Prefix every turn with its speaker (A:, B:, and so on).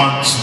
A: One.